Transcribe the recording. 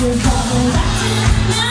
You're coming back to